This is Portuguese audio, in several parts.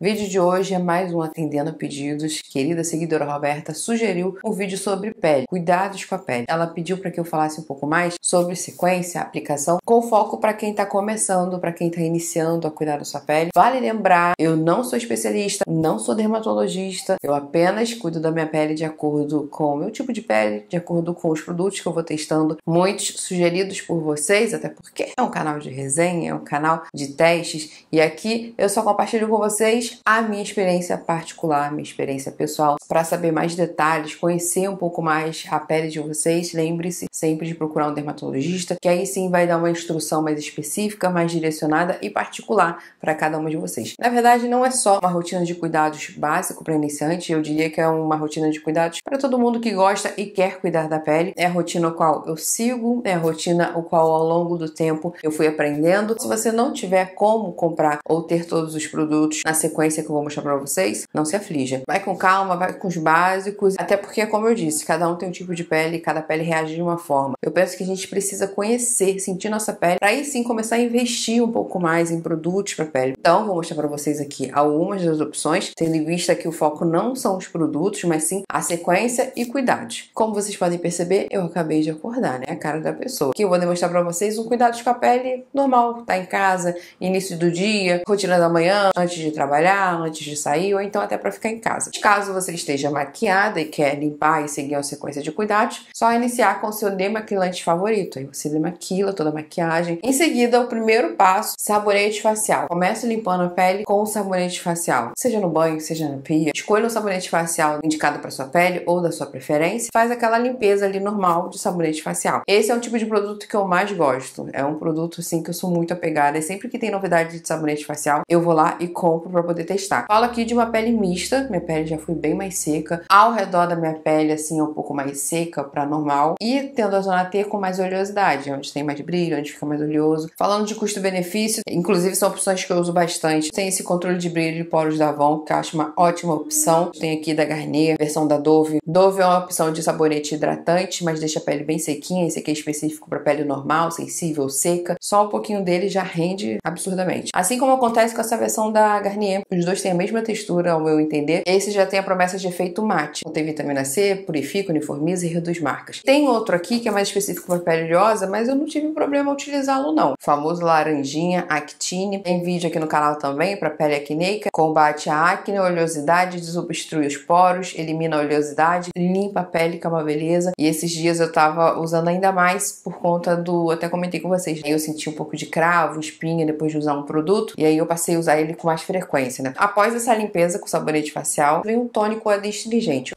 Vídeo de hoje é mais um atendendo a pedidos. Querida seguidora Roberta sugeriu um vídeo sobre pele, cuidados com a pele. Ela pediu para que eu falasse um pouco mais sobre sequência, aplicação, com foco para quem está começando, para quem está iniciando a cuidar da sua pele. Vale lembrar, eu não sou especialista, não sou dermatologista, eu apenas cuido da minha pele de acordo com o meu tipo de pele, de acordo com os produtos que eu vou testando, muitos sugeridos por vocês, até porque é um canal de resenha, é um canal de testes, e aqui eu só compartilho com vocês a minha experiência particular, minha experiência pessoal. Para saber mais detalhes, conhecer um pouco mais a pele de vocês, lembre-se sempre de procurar um dermatologista, que aí sim vai dar uma instrução mais específica, mais direcionada e particular para cada uma de vocês. Na verdade, não é só uma rotina de cuidados básico para iniciante, eu diria que é uma rotina de cuidados para todo mundo que gosta e quer cuidar da pele. É a rotina qual eu sigo, é a rotina o qual ao longo do tempo eu fui aprendendo. Se você não tiver como comprar ou ter todos os produtos na sequência sequência que eu vou mostrar para vocês, não se aflija. Vai com calma, vai com os básicos, até porque, como eu disse, cada um tem um tipo de pele, cada pele reage de uma forma. Eu penso que a gente precisa conhecer, sentir nossa pele, para aí sim começar a investir um pouco mais em produtos para pele. Então, vou mostrar para vocês aqui algumas das opções, tendo em vista que o foco não são os produtos, mas sim a sequência e cuidados. Como vocês podem perceber, eu acabei de acordar, né? A cara da pessoa. Aqui eu vou demonstrar para vocês um cuidado com a pele normal, tá em casa, início do dia, rotina da manhã, antes de trabalhar antes de sair, ou então até para ficar em casa. Caso você esteja maquiada e quer limpar e seguir uma sequência de cuidados, só iniciar com o seu demaquilante favorito. Aí você demaquila toda a maquiagem. Em seguida, o primeiro passo, sabonete facial. Comece limpando a pele com o sabonete facial. Seja no banho, seja na pia. Escolha um sabonete facial indicado para sua pele ou da sua preferência. Faz aquela limpeza ali normal de sabonete facial. Esse é um tipo de produto que eu mais gosto. É um produto assim que eu sou muito apegada. E sempre que tem novidade de sabonete facial, eu vou lá e compro para poder poder testar. Falo aqui de uma pele mista, minha pele já foi bem mais seca. Ao redor da minha pele, assim, é um pouco mais seca para normal. E tendo a zona T com mais oleosidade, onde tem mais brilho, onde fica mais oleoso. Falando de custo-benefício, inclusive são opções que eu uso bastante. Tem esse controle de brilho de poros da Avon, que eu acho uma ótima opção. Tem aqui da Garnier, versão da Dove. Dove é uma opção de sabonete hidratante, mas deixa a pele bem sequinha. Esse aqui é específico para pele normal, sensível, seca. Só um pouquinho dele já rende absurdamente. Assim como acontece com essa versão da Garnier, os dois têm a mesma textura, ao meu entender. Esse já tem a promessa de efeito mate. Tem vitamina C, purifica, uniformiza e reduz marcas. Tem outro aqui que é mais específico para pele oleosa, mas eu não tive problema utilizá-lo não. O famoso laranjinha Actine. Tem vídeo aqui no canal também para pele acneica. Combate a acne, oleosidade, desobstrui os poros, elimina a oleosidade, limpa a pele, que é uma beleza. E esses dias eu tava usando ainda mais por conta do... Até comentei com vocês. Aí eu senti um pouco de cravo, espinha depois de usar um produto. E aí eu passei a usar ele com mais frequência né? Após essa limpeza com sabonete facial, vem um tônico adstringente.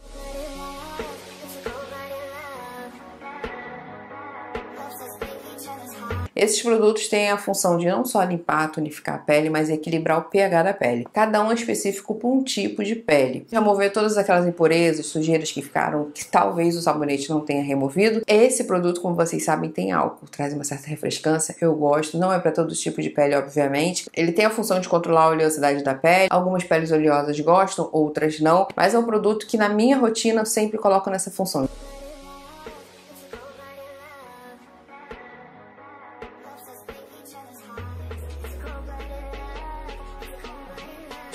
Esses produtos têm a função de não só limpar, tonificar a pele, mas equilibrar o pH da pele. Cada um é específico para um tipo de pele. Remover todas aquelas impurezas, sujeiras que ficaram, que talvez o sabonete não tenha removido. Esse produto, como vocês sabem, tem álcool, traz uma certa refrescância. Eu gosto, não é para todos os tipos de pele, obviamente. Ele tem a função de controlar a oleosidade da pele. Algumas peles oleosas gostam, outras não, mas é um produto que na minha rotina eu sempre coloco nessa função.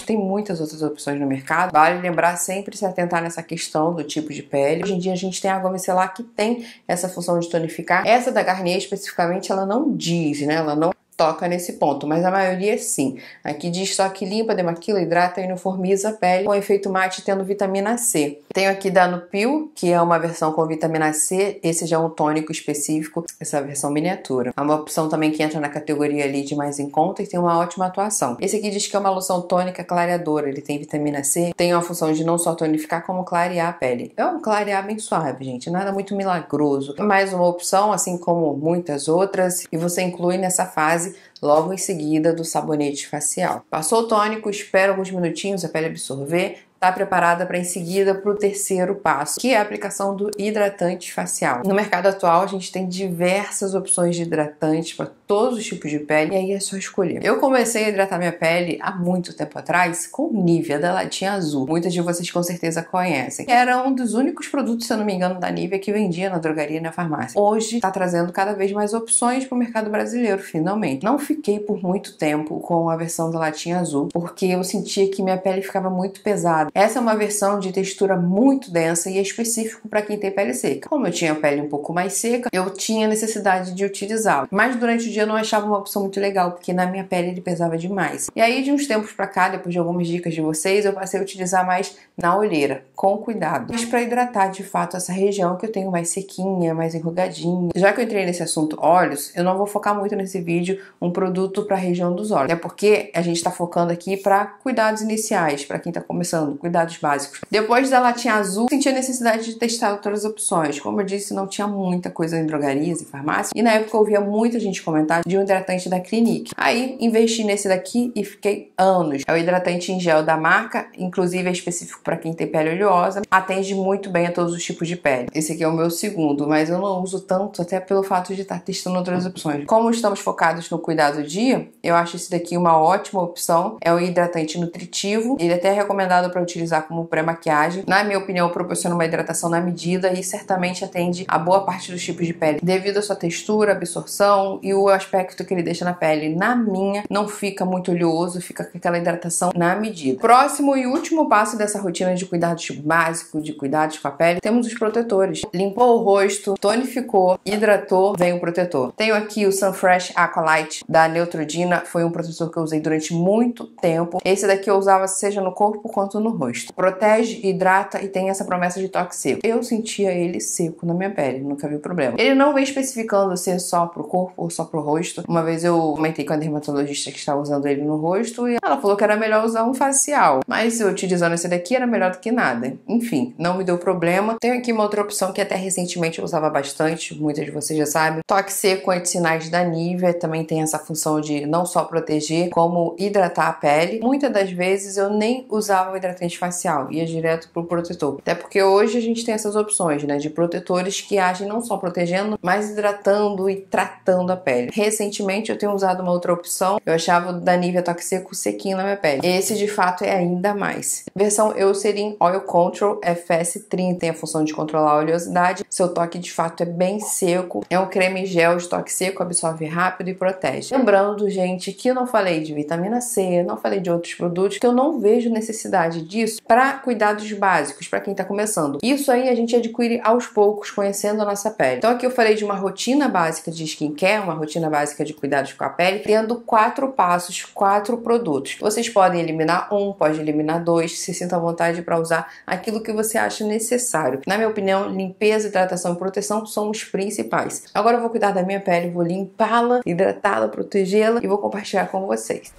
Tem muitas outras opções no mercado. Vale lembrar sempre se atentar nessa questão do tipo de pele. Hoje em dia a gente tem água micelar que tem essa função de tonificar. Essa da Garnier especificamente, ela não diz, né? Ela não toca nesse ponto, mas a maioria sim. Aqui diz só que limpa, demaquila, hidrata e uniformiza a pele com efeito mate tendo vitamina C. Tenho aqui da Nupil, que é uma versão com vitamina C, esse já é um tônico específico, essa versão miniatura. É uma opção também que entra na categoria ali de mais em conta e tem uma ótima atuação. Esse aqui diz que é uma loção tônica clareadora, ele tem vitamina C, tem a função de não só tonificar como clarear a pele. É um clarear bem suave, gente, nada muito milagroso. Mais uma opção, assim como muitas outras, e você inclui nessa fase base logo em seguida do sabonete facial. Passou o tônico, espera alguns minutinhos a pele absorver, está preparada para em seguida para o terceiro passo, que é a aplicação do hidratante facial. No mercado atual, a gente tem diversas opções de hidratantes para todos os tipos de pele, e aí é só escolher. Eu comecei a hidratar minha pele há muito tempo atrás com Nivea da latinha azul. Muitas de vocês com certeza conhecem. Era um dos únicos produtos, se eu não me engano, da Nivea que vendia na drogaria e na farmácia. Hoje está trazendo cada vez mais opções para o mercado brasileiro, finalmente. Não fique fiquei por muito tempo com a versão da latinha azul, porque eu sentia que minha pele ficava muito pesada. Essa é uma versão de textura muito densa e é específico para quem tem pele seca. Como eu tinha a pele um pouco mais seca, eu tinha necessidade de utilizá-lo. Mas durante o dia eu não achava uma opção muito legal, porque na minha pele ele pesava demais. E aí, de uns tempos para cá, depois de algumas dicas de vocês, eu passei a utilizar mais na olheira, com cuidado. Mas para hidratar de fato essa região que eu tenho mais sequinha, mais enrugadinha. Já que eu entrei nesse assunto olhos, eu não vou focar muito nesse vídeo um produto para a região dos olhos, é porque a gente está focando aqui para cuidados iniciais, para quem está começando, cuidados básicos. Depois da latinha azul, senti a necessidade de testar outras opções. Como eu disse, não tinha muita coisa em drogarias e farmácia, e na época eu ouvia muita gente comentar de um hidratante da Clinique. Aí investi nesse daqui e fiquei anos. É o hidratante em gel da marca, inclusive é específico para quem tem pele oleosa, atende muito bem a todos os tipos de pele. Esse aqui é o meu segundo, mas eu não uso tanto até pelo fato de estar testando outras opções. Como estamos focados no cuidado do dia, eu acho esse daqui uma ótima opção. É um hidratante nutritivo, ele é até é recomendado para utilizar como pré-maquiagem. Na minha opinião, proporciona uma hidratação na medida e certamente atende a boa parte dos tipos de pele, devido à sua textura, absorção e o aspecto que ele deixa na pele. Na minha, não fica muito oleoso, fica com aquela hidratação na medida. Próximo e último passo dessa rotina de cuidados básico, de cuidados com a pele, temos os protetores. Limpou o rosto, tonificou, hidratou, vem o protetor. Tenho aqui o Sunfresh Aqualight da Neutrogena, foi um protetor que eu usei durante muito tempo. Esse daqui eu usava seja no corpo quanto no rosto. Protege, hidrata e tem essa promessa de toque seco. Eu sentia ele seco na minha pele, nunca vi problema. Ele não vem especificando se é só pro corpo ou só pro rosto. Uma vez eu comentei com a dermatologista que estava usando ele no rosto e ela falou que era melhor usar um facial. Mas eu utilizando esse daqui era melhor do que nada. Enfim, não me deu problema. Tenho aqui uma outra opção que até recentemente eu usava bastante, muitas de vocês já sabem. Toque seco anti-sinais da Nivea também tem essa função de não só proteger, como hidratar a pele. Muitas das vezes eu nem usava o hidratante facial, ia direto pro protetor. Até porque hoje a gente tem essas opções, né, de protetores que agem não só protegendo, mas hidratando e tratando a pele. Recentemente eu tenho usado uma outra opção, eu achava o da Nivea Toque Seco sequinho na minha pele. Esse de fato é ainda mais. Versão Eucerin Oil Control FS30 tem a função de controlar a oleosidade. Seu toque de fato é bem seco. É um creme gel de toque seco, absorve rápido e protege. Lembrando, gente, que eu não falei de vitamina C, não falei de outros produtos, que eu não vejo necessidade disso para cuidados básicos, para quem está começando. Isso aí a gente adquire aos poucos, conhecendo a nossa pele. Então aqui eu falei de uma rotina básica de skincare, uma rotina básica de cuidados com a pele, tendo quatro passos, quatro produtos. Vocês podem eliminar um, pode eliminar dois, se sinta à vontade para usar aquilo que você acha necessário. Na minha opinião, limpeza, hidratação e proteção são os principais. Agora eu vou cuidar da minha pele, vou limpá-la, hidratá-la, protegê-la e vou compartilhar com vocês.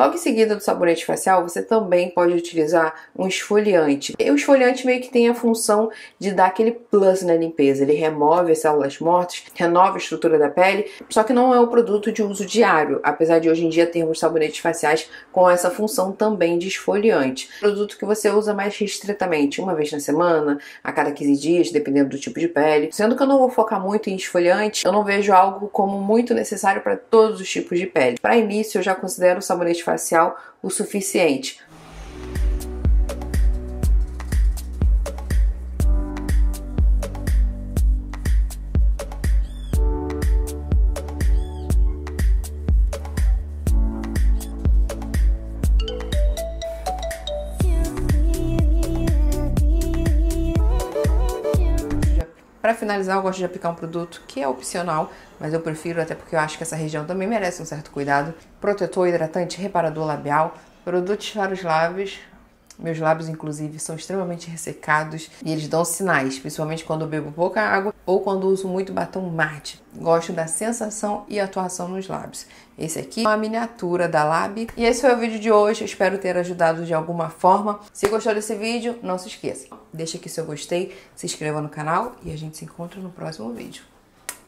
Logo em seguida do sabonete facial, você também pode utilizar um esfoliante. E o esfoliante meio que tem a função de dar aquele plus na limpeza. Ele remove as células mortas, renova a estrutura da pele, só que não é um produto de uso diário, apesar de hoje em dia termos sabonetes faciais com essa função também de esfoliante. Produto que você usa mais restritamente, uma vez na semana, a cada 15 dias, dependendo do tipo de pele. Sendo que eu não vou focar muito em esfoliante, eu não vejo algo como muito necessário para todos os tipos de pele. Para início, eu já considero o sabonete facial o suficiente. Para finalizar, eu gosto de aplicar um produto que é opcional, mas eu prefiro até porque eu acho que essa região também merece um certo cuidado. Protetor hidratante reparador labial, produtos para os lábios. Meus lábios, inclusive, são extremamente ressecados e eles dão sinais, principalmente quando eu bebo pouca água ou quando uso muito batom mate. Gosto da sensação e atuação nos lábios. Esse aqui é uma miniatura da Lab. E esse foi o vídeo de hoje. Espero ter ajudado de alguma forma. Se gostou desse vídeo, não se esqueça. Deixa aqui seu gostei, se inscreva no canal e a gente se encontra no próximo vídeo.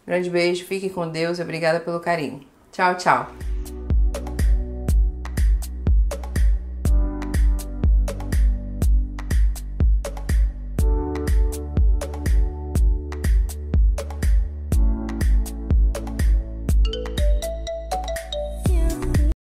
Grande beijo, fique com Deus e obrigada pelo carinho. Tchau, tchau.